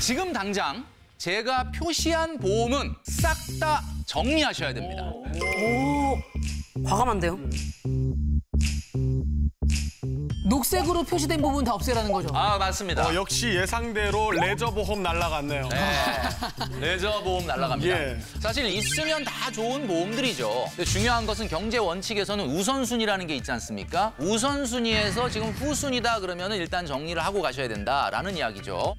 지금 당장 제가 표시한 보험은 싹 다 정리하셔야 됩니다. 과감한데요? 녹색으로 표시된 부분 다 없애라는 거죠. 아 맞습니다. 어, 역시 예상대로 레저 보험 날라갔네요. 네. 레저 보험 날라갑니다. 예. 사실 있으면 다 좋은 보험들이죠. 근데 중요한 것은 경제 원칙에서는 우선순위라는 게 있지 않습니까? 우선순위에서 지금 후순위다 그러면 일단 정리를 하고 가셔야 된다라는 이야기죠.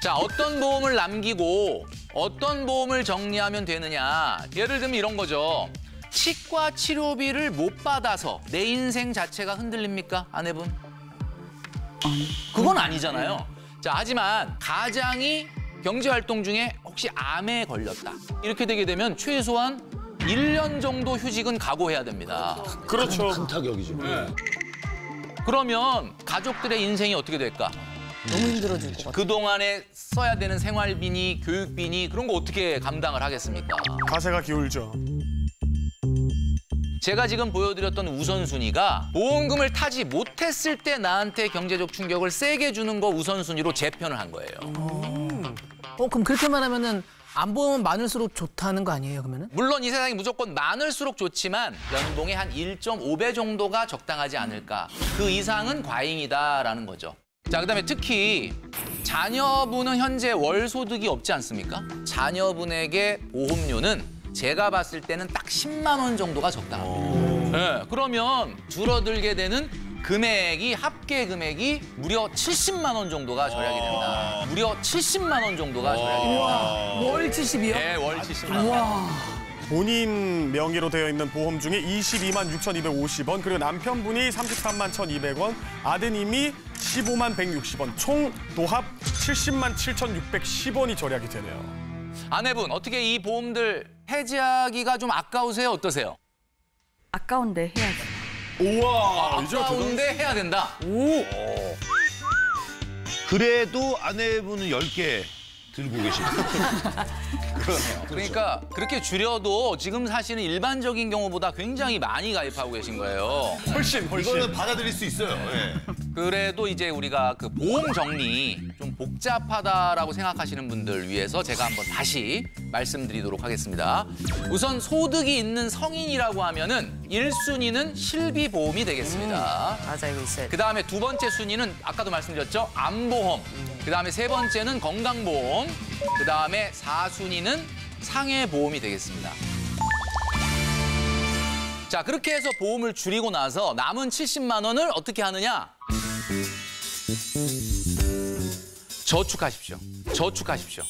자, 어떤 보험을 남기고 어떤 보험을 정리하면 되느냐. 예를 들면 이런 거죠. 치과 치료비를 못 받아서 내 인생 자체가 흔들립니까? 아내분? 그건 아니잖아요. 자, 하지만 가장이 경제활동 중에 혹시 암에 걸렸다. 이렇게 되게 되면 최소한 1년 정도 휴직은 각오해야 됩니다. 그렇죠. 큰 타격이죠. 그러면 가족들의 인생이 어떻게 될까? 너무 힘들어질 것 같아요. 그동안에 써야 되는 생활비니 교육비니 그런 거 어떻게 감당을 하겠습니까? 가세가 기울죠. 제가 지금 보여드렸던 우선순위가 보험금을 타지 못했을 때 나한테 경제적 충격을 세게 주는 거 우선순위로 재편을 한 거예요. 어, 그럼 그렇게만 하면은 안 보면 많을수록 좋다는 거 아니에요, 그러면은? 물론 이 세상이 무조건 많을수록 좋지만 연봉의 한 1.5배 정도가 적당하지 않을까. 그 이상은 과잉이다라는 거죠. 자, 그다음에 특히 자녀분은 현재 월 소득이 없지 않습니까? 자녀분에게 보험료는 제가 봤을 때는 딱 10만 원 정도가 적당합니다. 네, 그러면 줄어들게 되는 금액이 합계 금액이 무려 70만 원 정도가 절약이 된다. 무려 70만 원 정도가 절약이 된다. 월 70이요? 네, 월 70만 원. 와. 본인 명의로 되어 있는 보험 중에 22만 6,250원, 그리고 남편분이 33만 1,200원, 아드님이 15만 160원, 총 도합 70만 7,610원이 절약이 되네요. 아내분 어떻게 이 보험들 해지하기가 좀 아까우세요? 어떠세요? 아까운데 해야지. 우와, 이제 대단- 아까운데 해야 된다. 그래도 아내분은 10개 들고 계십니다. 그러니까 그렇게 줄여도 지금 사실은 일반적인 경우보다 굉장히 많이 가입하고 계신 거예요. 훨씬, 훨씬. 이거는 받아들일 수 있어요. 예. 그래도 이제 우리가 그 보험 정리 좀 복잡하다라고 생각하시는 분들 위해서 제가 한번 다시 말씀드리도록 하겠습니다. 우선 소득이 있는 성인이라고 하면은 일순위는 실비 보험이 되겠습니다. 맞아, 이거 있어야 돼. 그 다음에 두 번째 순위는 아까도 말씀드렸죠. 암보험. 그 다음에 세 번째는 건강보험. 그 다음에 사순위는 상해보험이 되겠습니다. 자, 그렇게 해서 보험을 줄이고 나서 남은 70만 원을 어떻게 하느냐? 저축하십시오. 저축하십시오.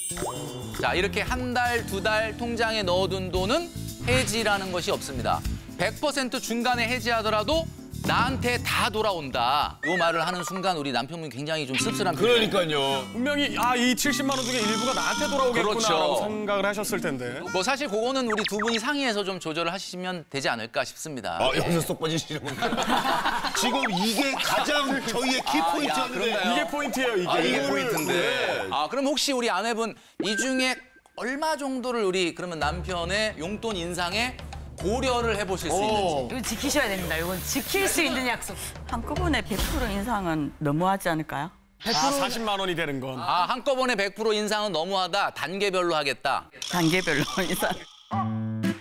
자, 이렇게 한 달, 두 달 통장에 넣어둔 돈은 해지라는 것이 없습니다. 100% 중간에 해지하더라도 나한테 다 돌아온다. 이 말을 하는 순간 우리 남편분이 굉장히 좀 씁쓸한 표정이 그러니까요. 분명히 아, 이 70만 원 중에 일부가 나한테 돌아오겠구나라고 그렇죠. 생각을 하셨을 텐데. 뭐 사실 그거는 우리 두 분이 상의해서 좀 조절을 하시면 되지 않을까 싶습니다. 아, 여기서 쏙 빠지시는 건가요? 지금 이게 가장 저희의 키포인트였는데. 그런가요? 이게 포인트예요, 이게. 아, 이게 포인트인데. 네. 아, 그럼 혹시 우리 아내분 이 중에 얼마 정도를 우리 그러면 남편의 용돈 인상에 고려를 해보실 수 있는지. 이거 지키셔야 됩니다. 이건 지킬 수 있는 약속. 한꺼번에 100% 인상은 너무하지 않을까요? 아, 40만 원이 되는 건. 아, 한꺼번에 100% 인상은 너무하다. 단계별로 하겠다. 단계별로 인상.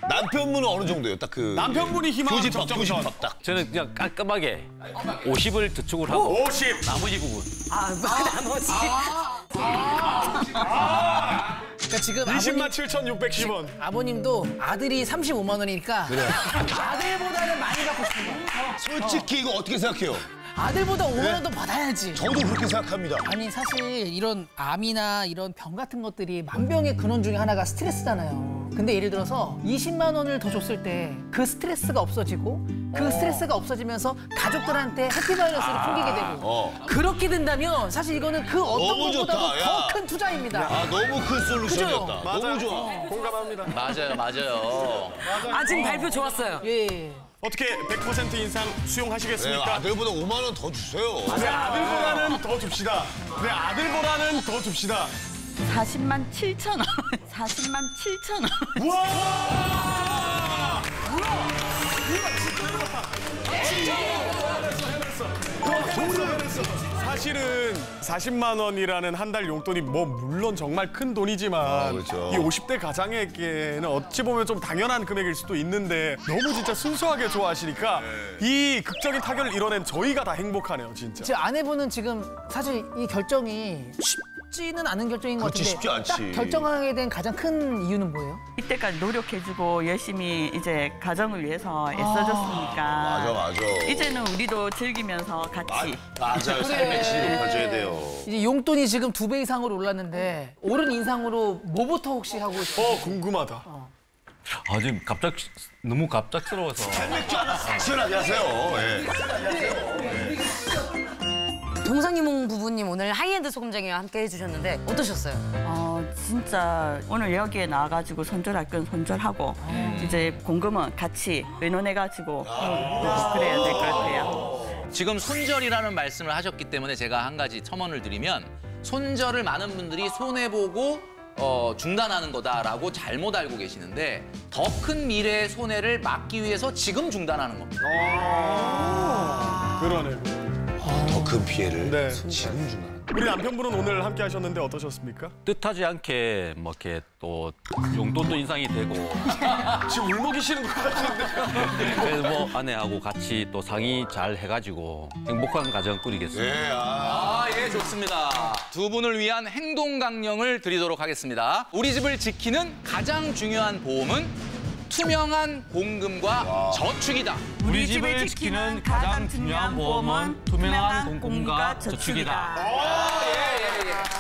남편분은 어느 정도예요? 딱 그. 남편분이 희망하는 교집합. 교집합 딱. 저는 그냥 깔끔하게 50을 저축을 하고 50. 나머지 부분 아, 나머지. 그러니까 지금 아버님, 20만 7,610원. 아버님도 아들이 35만 원이니까 아들보다는 많이 받고 싶은 거야. 솔직히 이거 어떻게 생각해요? 아들보다 5만 원더 받아야지. 저도 그렇게 생각합니다. 아니 사실 이런 암이나 이런 병 같은 것들이 만병의 근원 중에 하나가 스트레스잖아요. 근데 예를 들어서 20만 원을 더 줬을 때 그 스트레스가 없어지고 그 스트레스가 없어지면서 가족들한테 해피바이러스를 풍기게 되고 어. 그렇게 된다면 사실 이거는 그 어떤 것보다도 야. 더큰 투자입니다. 아, 너무 큰 솔루션이었다. 그죠? 너무 좋아. 공감합니다. 맞아요, 맞아요. 아, 지금 발표 좋았어요. 예. 어떻게 100% 인상 네, 수용하시겠습니까? 아들보다 5만 원 더 주세요. 네, 아들보다는 더 줍시다. 네, 아들보다는 더 줍시다. 40만 7천 원. 40만 7천 원. 우와! 사실은 40만 원이라는 한 달 용돈이 뭐 물론 정말 큰 돈이지만 아, 그렇죠. 이 50대 가장에게는 어찌 보면 좀 당연한 금액일 수도 있는데 너무 진짜 순수하게 좋아하시니까 이 극적인 타결을 이뤄낸 저희가 다 행복하네요 진짜. 제 아내분은 지금 사실 이 결정이 쉽 지는 않은 결정인 것 그렇지, 같은데 쉽지 않지. 딱 결정하게 된 가장 큰 이유는 뭐예요? 이때까지 노력해주고 열심히 이제 가정을 위해서 애써줬으니까. 맞아, 맞아. 이제는 우리도 즐기면서 같이. 맞아요. 삶의 질을 가져야 돼요. 이제 용돈이 지금 두 배 이상으로 올랐는데 오른 인상으로 뭐부터 혹시 하고 싶어요? 어 궁금하다. 아 지금 갑작 너무 갑작스러워서 맥주 하나 싹 시원하게 하세요. 예. 동상이몽 부부님 오늘 하이엔드 소금쟁이와 함께 해주셨는데 어떠셨어요? 어, 진짜 오늘 여기에 나와가지고 손절할 건 손절하고 이제 공금은 같이 의논해가지고 어, 그래야 될 것 같아요. 지금 손절이라는 말씀을 하셨기 때문에 제가 한 가지 첨언을 드리면 손절을 많은 분들이 손해보고 어, 중단하는 거다라고 잘못 알고 계시는데 더 큰 미래의 손해를 막기 위해서 지금 중단하는 겁니다. 그러네요. 더 큰 피해를 네. 지금 주나. 우리 남편분은 오늘 함께 하셨는데 어떠셨습니까? 뜻하지 않게 뭐 이렇게 또 용돈도 인상이 되고 지금 울먹이 시는 것 같은데. 그래서 뭐 아내하고 같이 또 상의 잘 해가지고 행복한 가정 꾸리겠습니다. 예, 아. 아, 예, 좋습니다. 두 분을 위한 행동 강령을 드리도록 하겠습니다. 우리 집을 지키는 가장 중요한 보험은 투명한 공금과 저축이다. 우리 집을 지키는 가장 중요한 보험은 투명한 공금과 저축이다. 예, 예, 예.